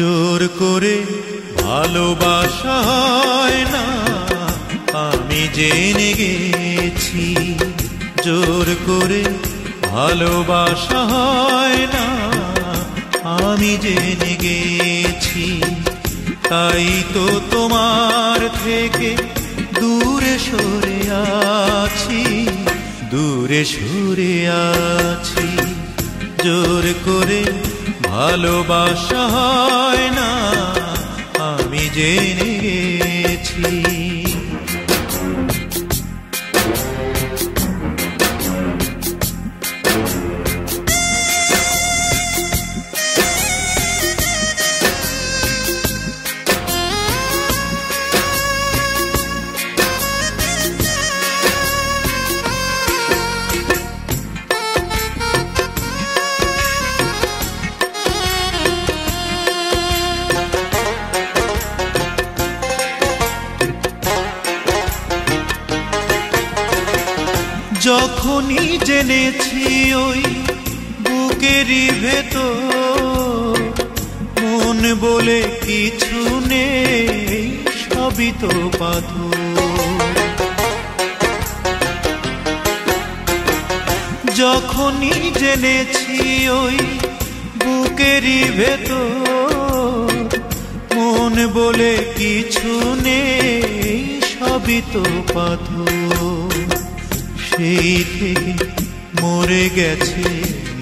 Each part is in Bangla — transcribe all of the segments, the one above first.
জোর করে ভালোবাসা হয় না, আমি জেনে গেছি। জোর করে ভালোবাসা হয় না, আমি জেনে গেছি। তাই তো তোমার থেকে দূরে সরে আছি, দূরে সরে আছি। জোর করে ভালোবাসা হয় না আমি জেনে গেছি যখনই জেনেছি ওই বুকেরই ভেতর, মন বলে কিছু নেই, সবই তো যখনই জেনেছি ওই বুকেরই ভেতর, মন বলে কিছু নেই, সবই তো পাথর। সেই থেকে মরে গেছে,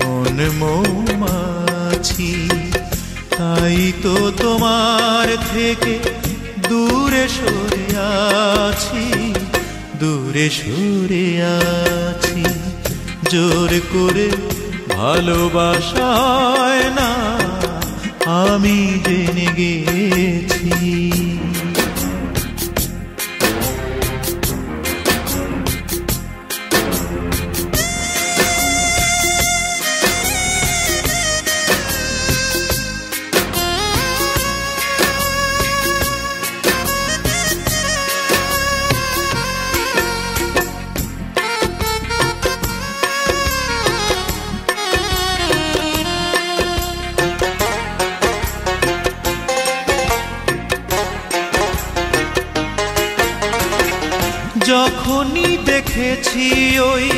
মন মৌমাছি। তাই তো তোমার থেকে দূরে সরে আছি, দূরে সরে আছি। জোর করে ভালোবাসা হয় না, আমি জেনে গেছি যখনই দেখেছি ওই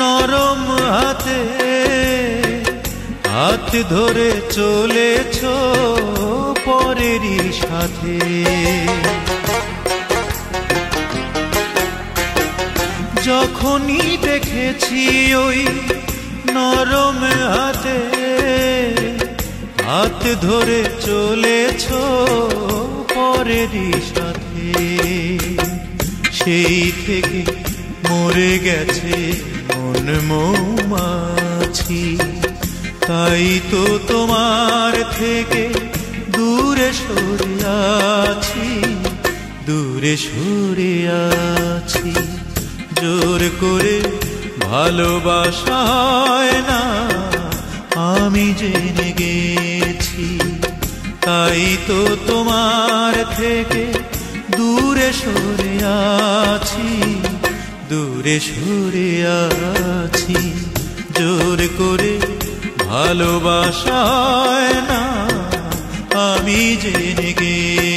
নরম হাতে হাত ধরে চলেছ পরেরই সাথে। যখনই দেখেছি ওই নরম হাতে হাত ধরে চলেছ পরেরই সাথে। সেই থেকে মরে গেছে মন মৌমাছি। তাই তো তোমার থেকে দূরে সরে আছি, দূরে সরে আছি। জোর করে ভালোবাসা না, আমি জেনে গেছি। তাই তো তোমার থেকে দূরে সরে আছি দূরে সরে আছি। জোর করে ভালোবাসায় না আমি জেনে গেছি